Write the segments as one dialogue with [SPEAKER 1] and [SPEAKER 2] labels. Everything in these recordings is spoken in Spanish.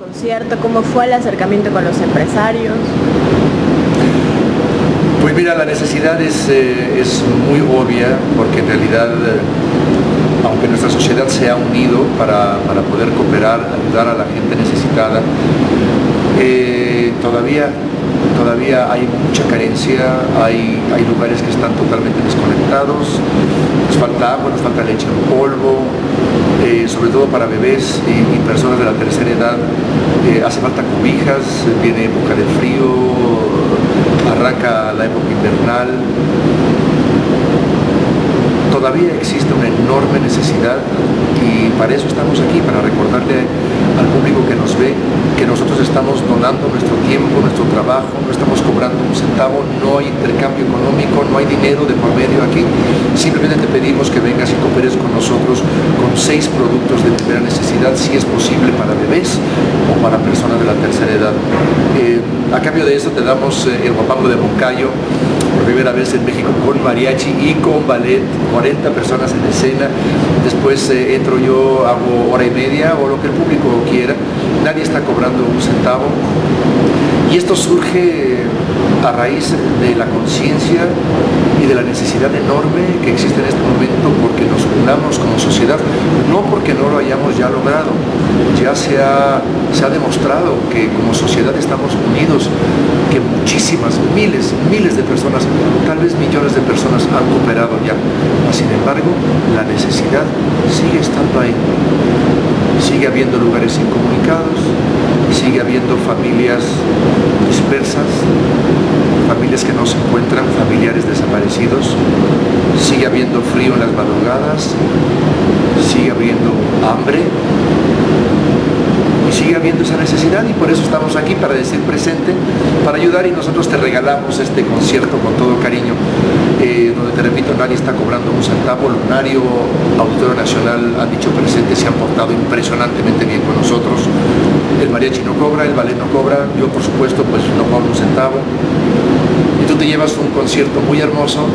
[SPEAKER 1] concierto, cómo fue el acercamiento con los empresarios.
[SPEAKER 2] Pues mira, la necesidad es, eh, es muy obvia porque en realidad, eh, aunque nuestra sociedad se ha unido para, para poder cooperar, ayudar a la gente necesitada, eh, todavía, todavía hay mucha carencia, hay, hay lugares que están totalmente desconectados, nos falta agua, nos falta leche en polvo, eh, sobre todo para bebés y, personas de la tercera edad, eh, hace falta cobijas, viene época de frío, arranca la época invernal, todavía existe una enorme necesidad y para eso estamos aquí, para recordarle al público que nos ve que nosotros estamos donando nuestro tiempo, nuestro trabajo, no estamos cobrando un centavo, no hay intercambio económico, no hay dinero de por medio aquí, simplemente te pedimos que vengas y cooperes con nosotros con seis productos de primera necesidad, si es posible para bebés o para personas de la tercera edad. Eh, a cambio de eso te damos eh, el guapango de Moncayo, primera vez en México con mariachi y con ballet, 40 personas en escena, después eh, entro yo, hago hora y media o lo que el público quiera, nadie está cobrando un centavo. Y esto surge a raíz de la conciencia y de la necesidad enorme que existe en este momento porque nos unamos como sociedad, no porque no lo hayamos ya logrado, ya se ha, se ha demostrado que como sociedad estamos unidos, que muchísimas, miles, miles de personas, tal vez millones de personas han cooperado ya. Sin embargo, la necesidad sigue estando ahí. Sigue habiendo lugares incomunicados, sigue habiendo familias dispersas, familias que no se encuentran, familiares desaparecidos, sigue habiendo frío en las madrugadas, sigue habiendo hambre y sigue habiendo esa necesidad y por eso estamos aquí para decir presente, para ayudar y nosotros te regalamos este concierto con todo cariño, eh, donde te repito, nadie está cobrando un centavo, Lunario, Auditorio Nacional han dicho presente, se han portado impresionantemente bien con nosotros, el mariachi no cobra, el ballet no cobra, yo por supuesto pues no cobro un centavo, te llevas un concierto muy hermoso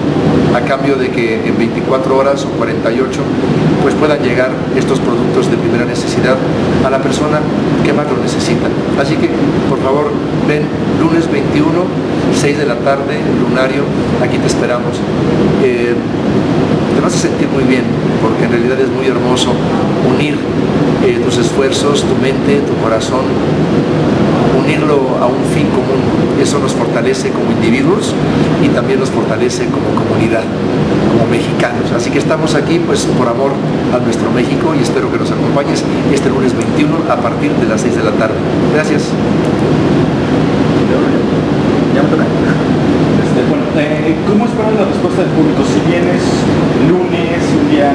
[SPEAKER 2] a cambio de que en 24 horas o 48 pues puedan llegar estos productos de primera necesidad a la persona que más lo necesita. Así que por favor ven lunes 21, 6 de la tarde, lunario, aquí te esperamos. Eh, te vas a sentir muy bien porque en realidad es muy hermoso unir eh, tus esfuerzos, tu mente, tu corazón unirlo a un fin común. Eso nos fortalece como individuos y también nos fortalece como comunidad, como mexicanos. Así que estamos aquí pues por amor a nuestro México y espero que nos acompañes este lunes 21 a partir de las 6 de la tarde. Gracias.
[SPEAKER 3] Este, eh, ¿Cómo esperas la respuesta del público? Si vienes lunes, un día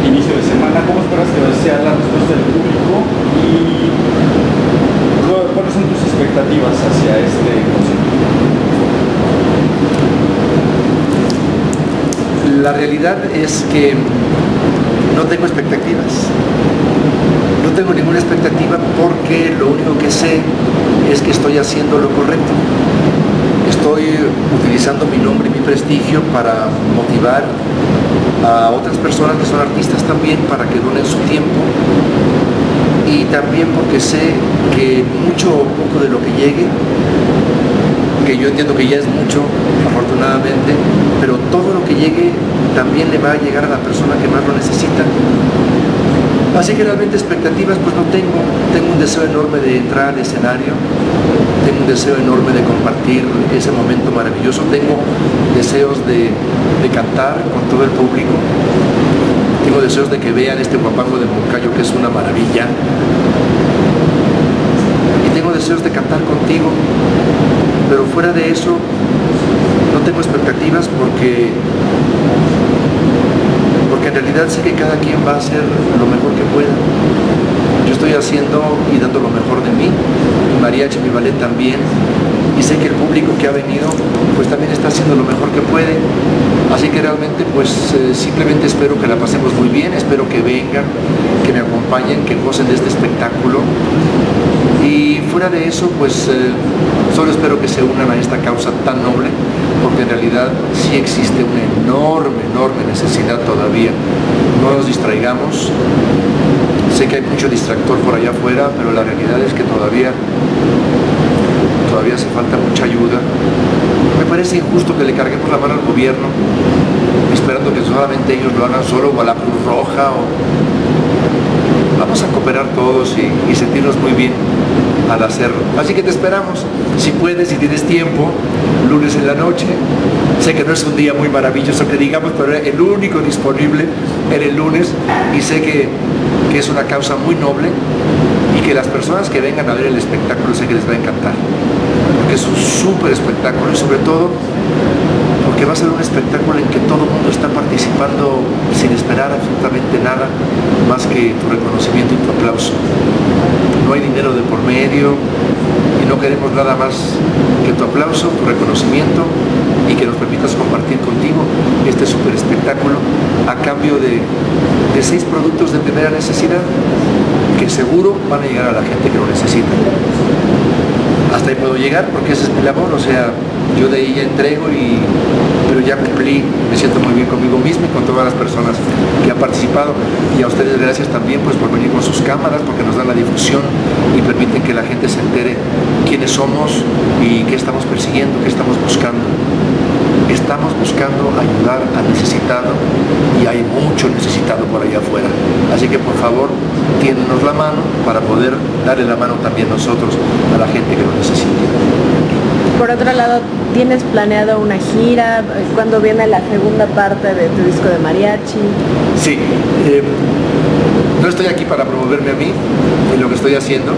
[SPEAKER 3] inicio de semana, ¿cómo esperas que sea la respuesta del público? Y ¿cuáles son tus expectativas hacia este concierto?
[SPEAKER 2] La realidad es que no tengo expectativas. No tengo ninguna expectativa porque lo único que sé es que estoy haciendo lo correcto. Estoy utilizando mi nombre y mi prestigio para motivar a otras personas que son artistas también para que donen su tiempo y también porque sé que mucho o poco de lo que llegue, que yo entiendo que ya es mucho, afortunadamente, pero todo lo que llegue también le va a llegar a la persona que más lo necesita. Así que realmente expectativas pues no tengo, tengo un deseo enorme de entrar al escenario, tengo un deseo enorme de compartir ese momento maravilloso, tengo deseos de, de cantar con todo el público, tengo deseos de que vean este guapango de Moncayo que es una maravilla. Y tengo deseos de cantar contigo. Pero fuera de eso, no tengo expectativas porque porque en realidad sé que cada quien va a hacer lo mejor que pueda. Yo estoy haciendo y dando lo mejor de mí, mi mariachi, mi ballet también, y sé que el público que ha venido pues también está haciendo lo mejor que puede. Así que realmente pues eh, simplemente espero que la pasemos muy bien, espero que vengan, que me acompañen, que gocen de este espectáculo. Y fuera de eso pues eh, solo espero que se unan a esta causa tan noble, porque en realidad sí existe una enorme, enorme necesidad todavía. No nos distraigamos, Sé que hay mucho distractor por allá afuera, pero la realidad es que todavía, todavía hace falta mucha ayuda. Me parece injusto que le carguemos la mano al gobierno, esperando que solamente ellos lo hagan solo o a la Cruz Roja. O... Vamos a cooperar todos y, sentirnos muy bien al hacerlo. Así que te esperamos, si puedes, si tienes tiempo, lunes en la noche. Sé que no es un día muy maravilloso que digamos, pero el único disponible era el lunes y sé que, que es una causa muy noble y que las personas que vengan a ver el espectáculo sé que les va a encantar. Porque es un súper espectáculo y sobre todo porque va a ser un espectáculo en que todo el mundo está participando sin esperar absolutamente nada más que tu reconocimiento y tu aplauso no hay dinero de por medio y no queremos nada más que tu aplauso, tu reconocimiento y que nos permitas compartir contigo este super espectáculo a cambio de seis productos de primera necesidad que seguro van a llegar a la gente que lo necesita. Hasta ahí puedo llegar porque esa es mi labor, o sea, yo de ahí ya entrego y pero ya cumplí, me siento muy bien conmigo mismo y con todas las personas que han participado y a ustedes gracias también pues por venir con sus cámaras porque nos dan la difusión y permiten que la gente se entere quiénes somos y qué estamos persiguiendo, qué estamos buscando. Estamos buscando ayudar al necesitado y hay mucho necesitado por allá afuera. Así que por favor, tiéndonos la mano para poder darle la mano también nosotros a la gente que lo necesita.
[SPEAKER 1] Por otro lado, ¿tienes planeado una gira? ¿Cuándo viene la segunda parte de tu disco de mariachi?
[SPEAKER 2] Sí, eh, no estoy aquí para promoverme a mí en lo que estoy haciendo.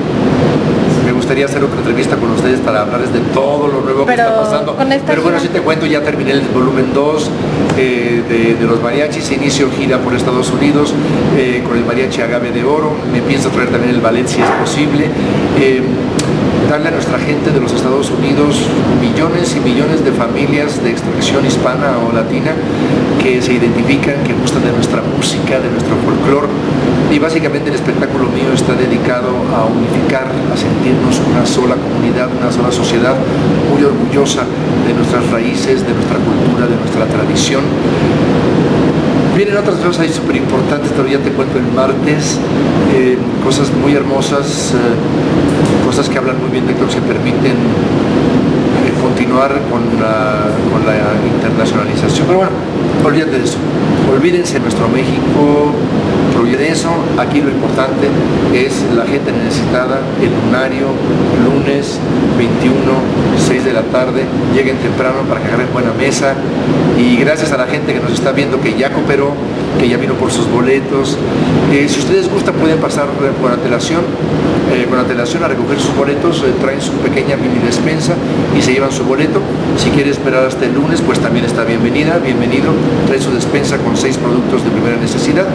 [SPEAKER 2] Me gustaría hacer otra entrevista con ustedes para hablarles de todo lo nuevo
[SPEAKER 1] Pero
[SPEAKER 2] que está pasando. Pero bueno, si te cuento, ya terminé el volumen 2 eh, de, de los mariachis, inicio gira por Estados Unidos eh, con el mariachi Agave de Oro. Me pienso traer también el ballet si es posible. Eh, darle a nuestra gente de los Estados Unidos millones y millones de familias de extracción hispana o latina que se identifican, que gustan de nuestra música, de nuestro folclore. Y básicamente el espectáculo mío está dedicado a unificar, a sentirnos una sola comunidad, una sola sociedad muy orgullosa de nuestras raíces, de nuestra cultura, de nuestra tradición. Vienen otras cosas ahí súper importantes, ya te cuento el martes, eh, cosas muy hermosas, eh, cosas que hablan muy bien de que se permiten eh, continuar con la, con la internacionalización. Pero bueno, olvídate de eso. Olvídense de nuestro México, eso. Aquí lo importante es la gente necesitada, el lunario, lunes 21, 6 de la tarde. Lleguen temprano para que agarren buena mesa. Y gracias a la gente que nos está viendo, que ya cooperó, que ya vino por sus boletos. Eh, si ustedes gustan, pueden pasar eh, con antelación, eh, con antelación a recoger sus boletos, eh, traen su pequeña mini despensa y se llevan su boleto. Si quiere esperar hasta el lunes, pues también está bienvenida, bienvenido. Trae su despensa con seis productos de primera necesidad.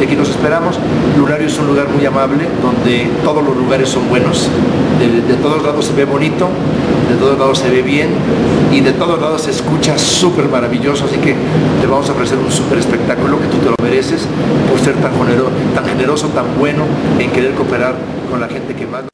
[SPEAKER 2] Y aquí nos esperamos. Lunario es un lugar muy amable, donde todos los lugares son buenos. De, de todos lados se ve bonito, de todos lados se ve bien y de todos lados se escucha súper maravilloso. Así que te vamos a ofrecer un súper espectáculo que tú te lo mereces por ser tan generoso, tan generoso, tan bueno en querer cooperar con la gente que más...